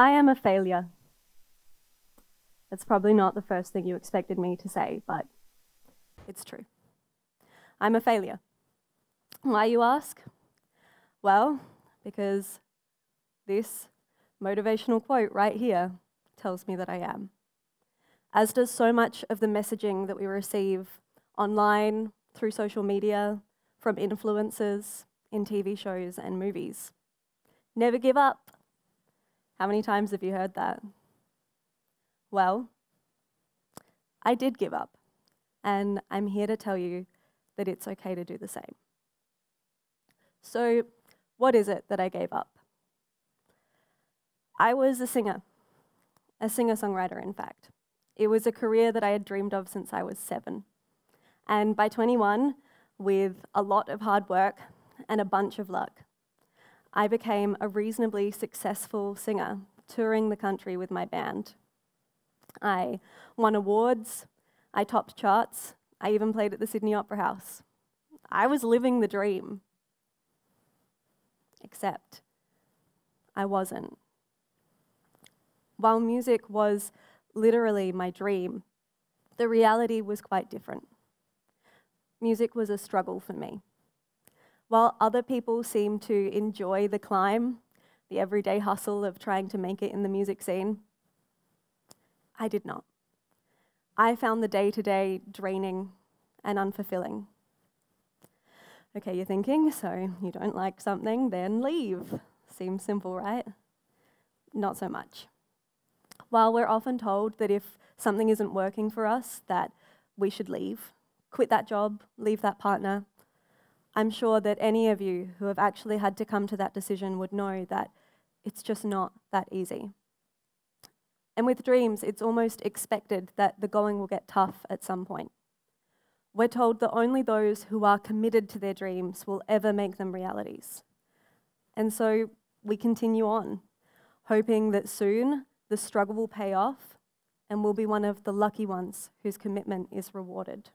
I am a failure. That's probably not the first thing you expected me to say, but it's true. I'm a failure. Why, you ask? Well, because this motivational quote right here tells me that I am. As does so much of the messaging that we receive online, through social media, from influencers, in TV shows and movies. Never give up. How many times have you heard that? Well, I did give up, and I'm here to tell you that it's okay to do the same. So, what is it that I gave up? I was a singer, a singer songwriter, in fact. It was a career that I had dreamed of since I was seven. And by 21, with a lot of hard work and a bunch of luck, I became a reasonably successful singer, touring the country with my band. I won awards, I topped charts, I even played at the Sydney Opera House. I was living the dream. Except I wasn't. While music was literally my dream, the reality was quite different. Music was a struggle for me. While other people seem to enjoy the climb, the everyday hustle of trying to make it in the music scene, I did not. I found the day to day draining and unfulfilling. Okay, you're thinking, so you don't like something, then leave. Seems simple, right? Not so much. While we're often told that if something isn't working for us, that we should leave, quit that job, leave that partner, I'm sure that any of you who have actually had to come to that decision would know that it's just not that easy. And with dreams, it's almost expected that the going will get tough at some point. We're told that only those who are committed to their dreams will ever make them realities. And so we continue on, hoping that soon the struggle will pay off and we'll be one of the lucky ones whose commitment is rewarded.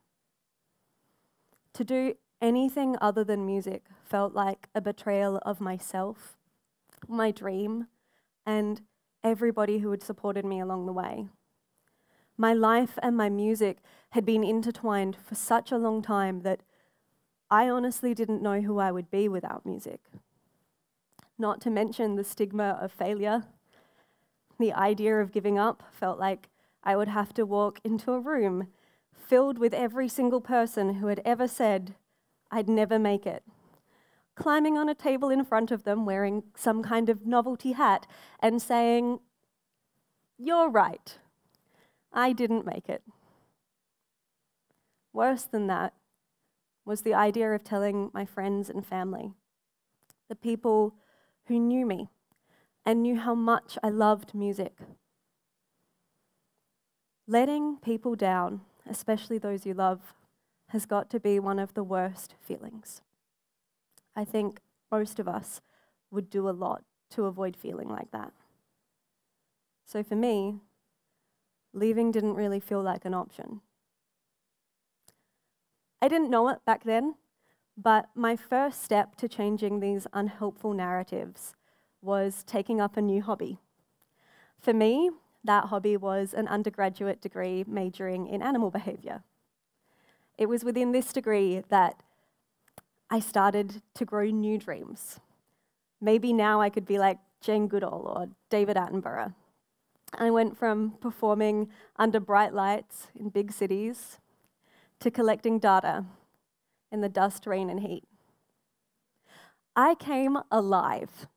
To do anything other than music felt like a betrayal of myself, my dream, and everybody who had supported me along the way. My life and my music had been intertwined for such a long time that I honestly didn't know who I would be without music. Not to mention the stigma of failure. The idea of giving up felt like I would have to walk into a room filled with every single person who had ever said, I'd never make it. Climbing on a table in front of them wearing some kind of novelty hat and saying, You're right. I didn't make it. Worse than that was the idea of telling my friends and family, the people who knew me and knew how much I loved music. Letting people down, especially those you love, has got to be one of the worst feelings. I think most of us would do a lot to avoid feeling like that. So for me, leaving didn't really feel like an option. I didn't know it back then, but my first step to changing these unhelpful narratives was taking up a new hobby. For me, that hobby was an undergraduate degree majoring in animal behaviour. It was within this degree that I started to grow new dreams. Maybe now I could be like Jane Goodall or David Attenborough. I went from performing under bright lights in big cities to collecting data in the dust, rain, and heat. I came alive.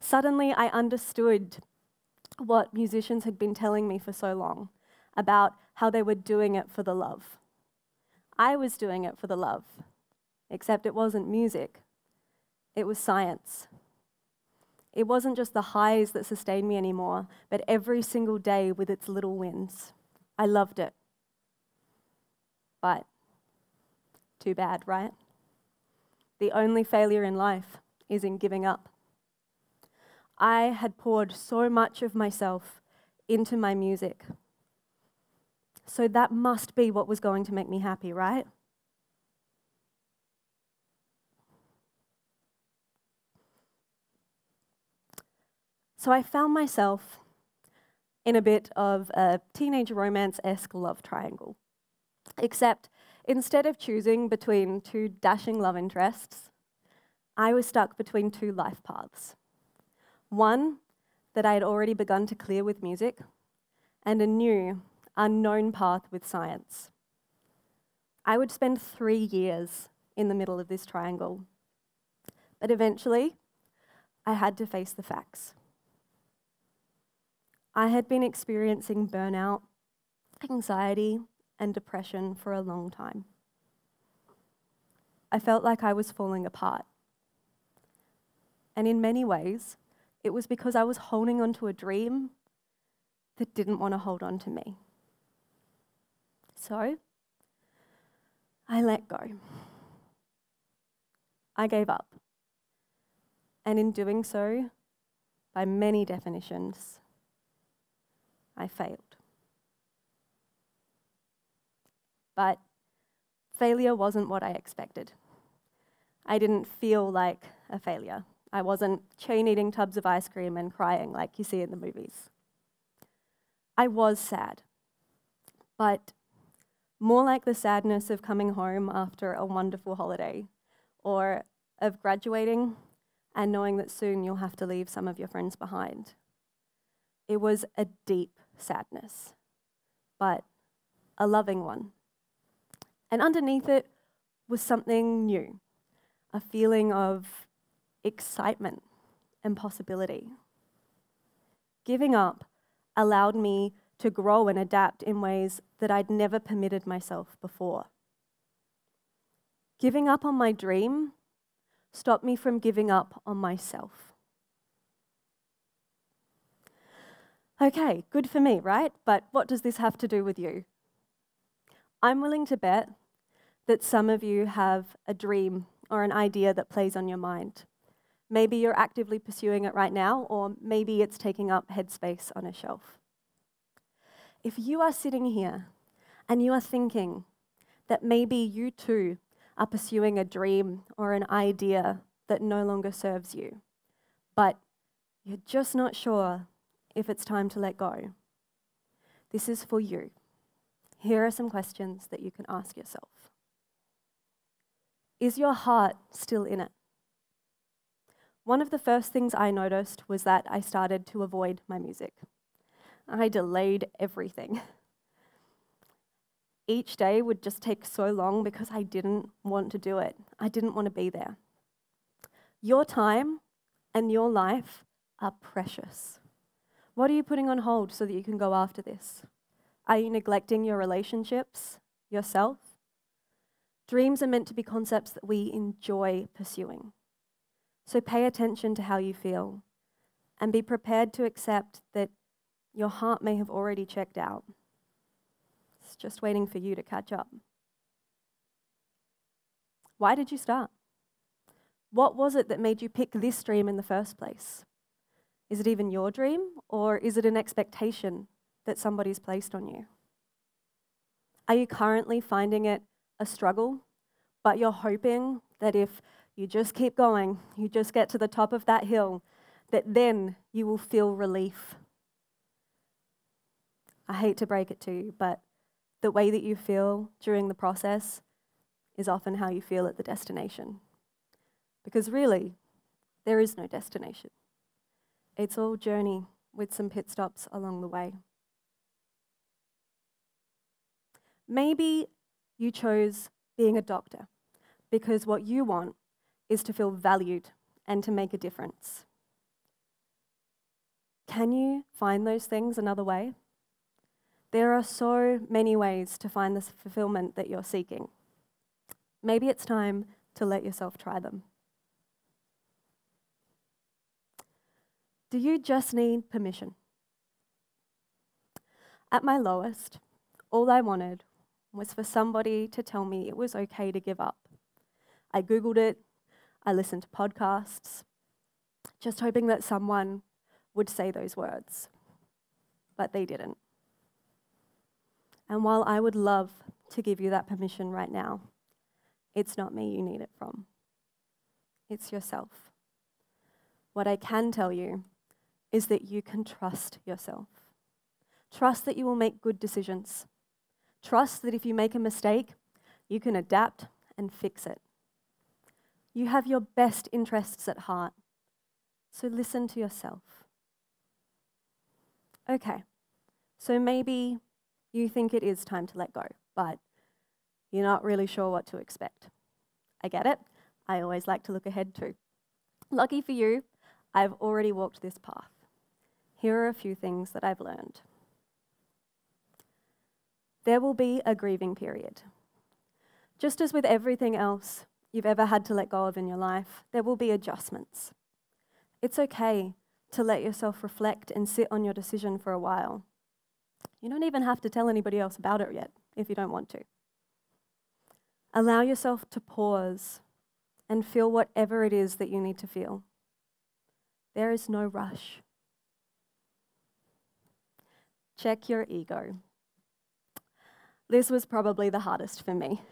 Suddenly, I understood what musicians had been telling me for so long about how they were doing it for the love. I was doing it for the love, except it wasn't music, it was science. It wasn't just the highs that sustained me anymore, but every single day with its little wins. I loved it. But too bad, right? The only failure in life is in giving up. I had poured so much of myself into my music. So that must be what was going to make me happy, right? So I found myself in a bit of a teenage romance esque love triangle. Except instead of choosing between two dashing love interests, I was stuck between two life paths. One that I had already begun to clear with music, and a new, unknown path with science. I would spend three years in the middle of this triangle. But eventually, I had to face the facts. I had been experiencing burnout, anxiety, and depression for a long time. I felt like I was falling apart. And in many ways, it was because I was holding on to a dream that didn't want to hold on to me. So, I let go. I gave up. And in doing so, by many definitions, I failed. But failure wasn't what I expected. I didn't feel like a failure. I wasn't chain eating tubs of ice cream and crying like you see in the movies. I was sad, but more like the sadness of coming home after a wonderful holiday or of graduating and knowing that soon you'll have to leave some of your friends behind. It was a deep sadness, but a loving one. And underneath it was something new a feeling of excitement and possibility. Giving up allowed me to grow and adapt in ways that I'd never permitted myself before. Giving up on my dream stopped me from giving up on myself. Okay, good for me, right? But what does this have to do with you? I'm willing to bet that some of you have a dream or an idea that plays on your mind. Maybe you're actively pursuing it right now, or maybe it's taking up headspace on a shelf. If you are sitting here and you are thinking that maybe you too are pursuing a dream or an idea that no longer serves you, but you're just not sure if it's time to let go, this is for you. Here are some questions that you can ask yourself Is your heart still in it? One of the first things I noticed was that I started to avoid my music. I delayed everything. Each day would just take so long because I didn't want to do it. I didn't want to be there. Your time and your life are precious. What are you putting on hold so that you can go after this? Are you neglecting your relationships, yourself? Dreams are meant to be concepts that we enjoy pursuing. So pay attention to how you feel and be prepared to accept that your heart may have already checked out. It's just waiting for you to catch up. Why did you start? What was it that made you pick this dream in the first place? Is it even your dream, or is it an expectation that somebody's placed on you? Are you currently finding it a struggle, but you're hoping that if you just keep going, you just get to the top of that hill, that then you will feel relief. I hate to break it to you, but the way that you feel during the process is often how you feel at the destination. Because really, there is no destination. It's all journey with some pit stops along the way. Maybe you chose being a doctor because what you want is to feel valued and to make a difference. Can you find those things another way? There are so many ways to find the fulfillment that you're seeking. Maybe it's time to let yourself try them. Do you just need permission? At my lowest, all I wanted was for somebody to tell me it was okay to give up. I Googled it, I listened to podcasts, just hoping that someone would say those words. But they didn't. And while I would love to give you that permission right now, it's not me you need it from. It's yourself. What I can tell you is that you can trust yourself. Trust that you will make good decisions. Trust that if you make a mistake, you can adapt and fix it. You have your best interests at heart, so listen to yourself. Okay, so maybe you think it is time to let go, but you're not really sure what to expect. I get it. I always like to look ahead too. Lucky for you, I've already walked this path. Here are a few things that I've learned. There will be a grieving period. Just as with everything else you've ever had to let go of in your life, there will be adjustments. It's okay to let yourself reflect and sit on your decision for a while. You don't even have to tell anybody else about it yet if you don't want to. Allow yourself to pause and feel whatever it is that you need to feel. There is no rush. Check your ego. This was probably the hardest for me.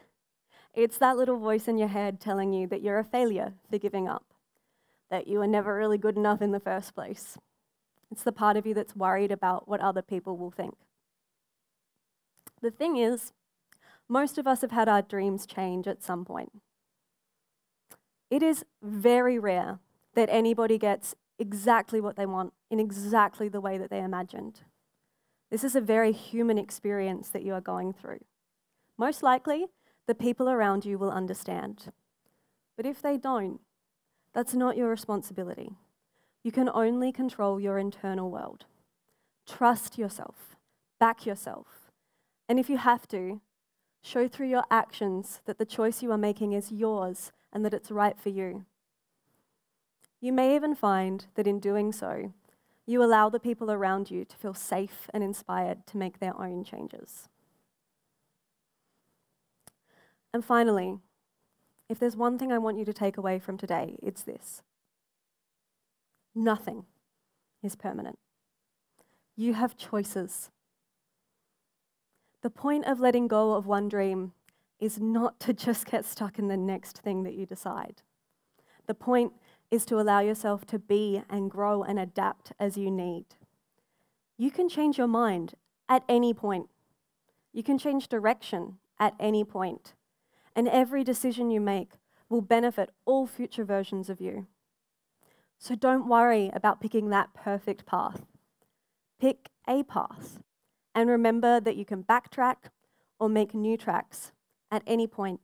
It's that little voice in your head telling you that you're a failure for giving up, that you were never really good enough in the first place. It's the part of you that's worried about what other people will think. The thing is, most of us have had our dreams change at some point. It is very rare that anybody gets exactly what they want in exactly the way that they imagined. This is a very human experience that you are going through. Most likely, the people around you will understand. But if they don't, that's not your responsibility. You can only control your internal world. Trust yourself, back yourself, and if you have to, show through your actions that the choice you are making is yours and that it's right for you. You may even find that in doing so, you allow the people around you to feel safe and inspired to make their own changes. And finally, if there's one thing I want you to take away from today, it's this nothing is permanent. You have choices. The point of letting go of one dream is not to just get stuck in the next thing that you decide. The point is to allow yourself to be and grow and adapt as you need. You can change your mind at any point. You can change direction at any point. And every decision you make will benefit all future versions of you. So don't worry about picking that perfect path. Pick a path. And remember that you can backtrack or make new tracks at any point,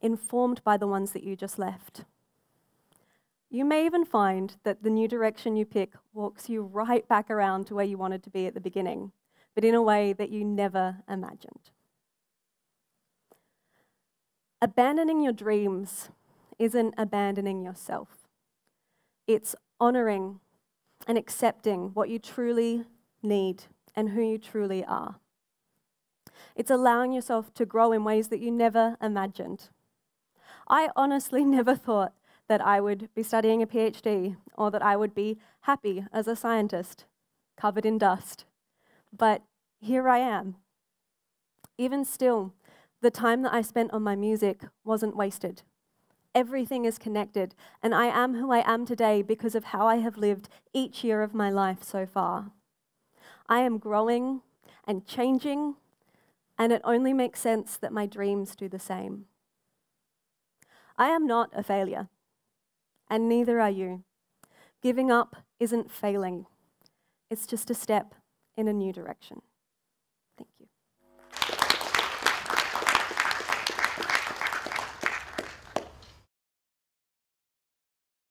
informed by the ones that you just left. You may even find that the new direction you pick walks you right back around to where you wanted to be at the beginning, but in a way that you never imagined. Abandoning your dreams isn't abandoning yourself, it's honoring and accepting what you truly need and who you truly are. It's allowing yourself to grow in ways that you never imagined. I honestly never thought that I would be studying a PhD or that I would be happy as a scientist, covered in dust. But here I am. Even still, the time that I spent on my music wasn't wasted. Everything is connected, and I am who I am today because of how I have lived each year of my life so far. I am growing and changing, and it only makes sense that my dreams do the same. I am not a failure and neither are you. Giving up isn't failing, it's just a step in a new direction.